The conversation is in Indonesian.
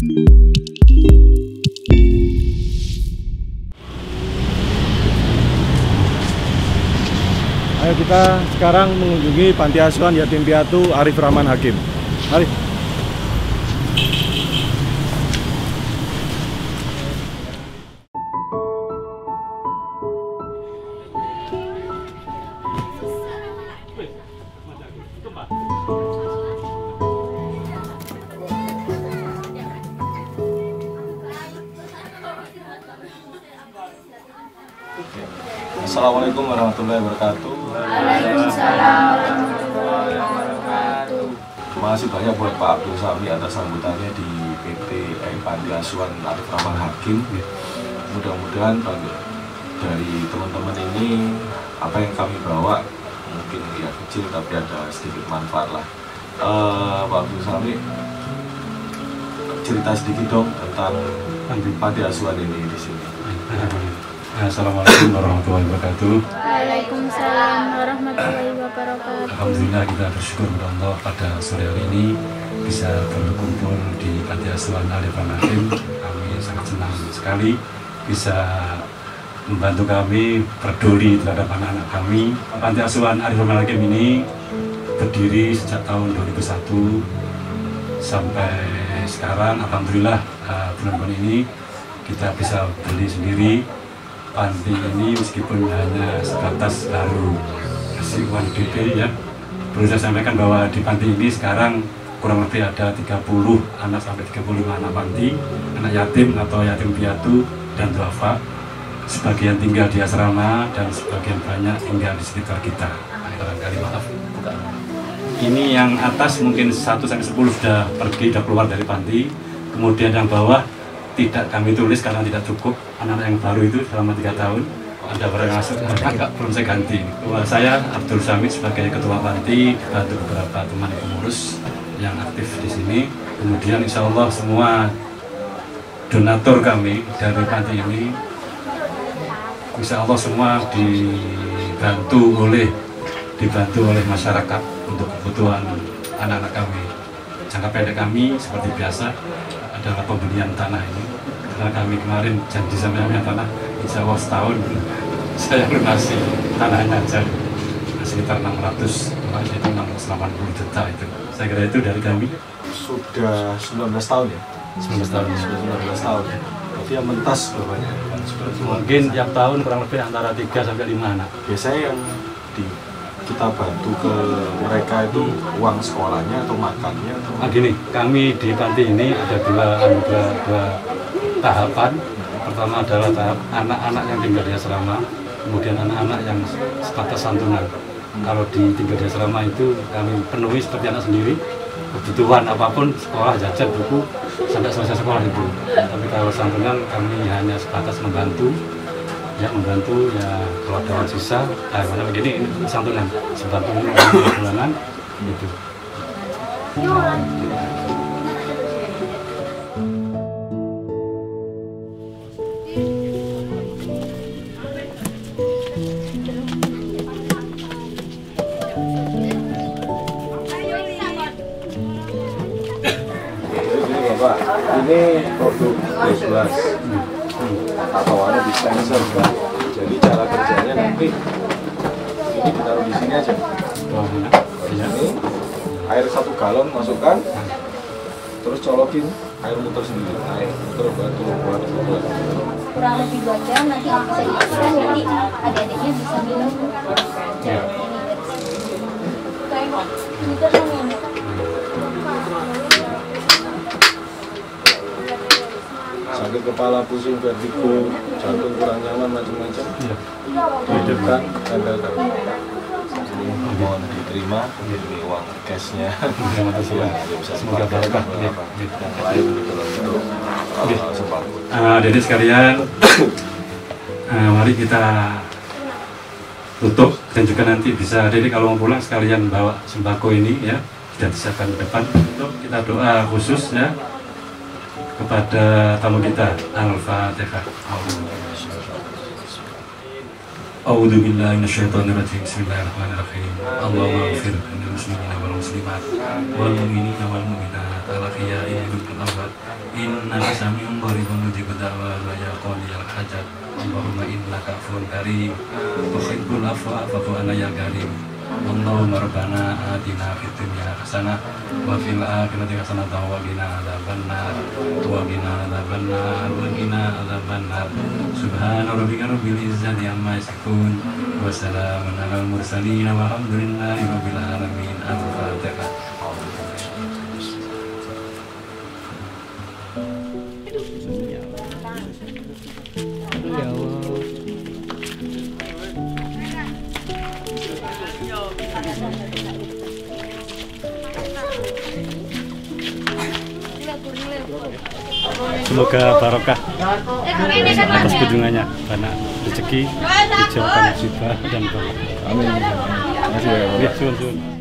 Ayo kita sekarang mengunjungi Panti Asuhan Yatim Piatu Arif Rahman Hakim. Mari. Assalamualaikum warahmatullahi wabarakatuh. Terima kasih banyak buat Pak Abdul Sami atas sambutannya di PT Panti Asuhan Arif Rahman Hakim. Mudah-mudahan bagi- dari teman-teman ini apa yang kami bawa mungkin ya kecil tapi ada sedikit manfaat lah. Eh, Pak Abdul Sami cerita sedikit dong tentang Panti Asuhan ini di sini. Assalamualaikum warahmatullahi wabarakatuh. Waalaikumsalam warahmatullahi wabarakatuh. Alhamdulillah kita bersyukur kepada Allah pada sore hari ini bisa berkumpul di Panti Asuhan Alif Hakim. Kami sangat senang sekali bisa membantu kami peduli terhadap anak-anak kami. Panti Asuhan Alif Hakim ini berdiri sejak tahun 2001 sampai sekarang. Alhamdulillah eh, bulan-bulan ini kita bisa beli sendiri panti ini meskipun hanya sebatas baru kasih uang DP ya. Perlu saya sampaikan bahwa di panti ini sekarang kurang lebih ada 30 anak sampai 35 anak panti anak yatim atau yatim piatu dan duafa. Sebagian tinggal di asrama dan sebagian banyak tinggal di sekitar kita. Nah, barangkali maaf. Ini yang atas mungkin 1 sampai 10 sudah pergi sudah keluar dari panti kemudian yang bawah tidak kami tulis karena tidak cukup anak-anak yang baru itu selama tiga tahun ada barang masuk? Enggak belum saya ganti. Wah, saya Abdul Samit sebagai ketua panti bantu beberapa teman pengurus yang aktif di sini. Kemudian insya Allah semua donatur kami dari panti ini insya Allah semua dibantu oleh dibantu oleh masyarakat untuk kebutuhan anak-anak kami. Jangka pendek kami seperti biasa adalah pembelian tanah ini karena kami kemarin janji sama yang tanah insya Allah setahun saya lunasi tanahnya aja sekitar 600 itu 680 juta itu saya kira itu dari kami Sudah 19 tahun ya? 19 tahun Sudah 19 tahun. Berarti yang mentas bapaknya. mungkin tiap tahun kurang lebih antara 3 sampai 5 anak Biasanya yang di kita bantu ke mereka itu uang sekolahnya atau makannya atau Nah gini, kami di panti ini ada dua, dua, dua tahapan. Pertama adalah tahap anak-anak yang tinggal di asrama, kemudian anak-anak yang sebatas santunan. Kalau di tinggal di asrama itu kami penuhi seperti anak sendiri, kebutuhan apa pun, sekolah, jajan, buku, sampai selesai sekolah itu. Tapi kalau santunan kami hanya sebatas membantu, ya membantu ya kalau ada uang sisa, nah, macam begini ini santunan, sebantu bulanan, gitu. Ini produk B11 atau anu dispenser kan. Jadi cara kerjanya nanti ini ditaruh di sini aja. Oh, ya. Di sini air satu galon masukkan, terus colokin air muter sendiri, air muter batu buat. Kurang lebih dua jam nanti bisa diisikan jadi adik-adiknya bisa minum. Ya. Ini kan Sakit kepala, pusing, vertigo, jantung kurang nyaman macam-macam. Iya. Hidupkan, tempelkan. Mohon diterima ini uang cashnya. Terima kasih ya. Ya, Semoga Ya. Ya. Yang lain gitu loh untuk Oke. sembako. Ah, Adik sekalian, ah, mari kita tutup dan juga nanti bisa Dede kalau mau pulang sekalian bawa sembako ini ya sudah disiapkan di depan untuk kita doa khusus ya kepada tamu kita Al-Fatihah. A'udzu billahi minasyaitonir rajim. Bismillahirrahmanirrahim. Allahumma ighfir lil muslimina wal muslimat wal mu'minina wal mu'minat ala khiyai minkum abad innaka sami'un qaribun mujibud da'wat wa ya qadiyal hajat Allahumma innaka afuwwun karim tuhibbul afwa fa'fu anna ya karim Allahumma rabbana atina fid dunya hasanah wa fil akhirati hasanah wa qina adzabannar. Wa qina adzabannar wa qina adzabannar. Subhana rabbika rabbil izzati amma yasifun. Wa salamun alal mursalin walhamdulillahi rabbil alamin Semoga barokah atas kunjungannya banyak rezeki, dijauhkan musibah dan barokah. Amin. Terima kasih ya. Ya, suun, suun.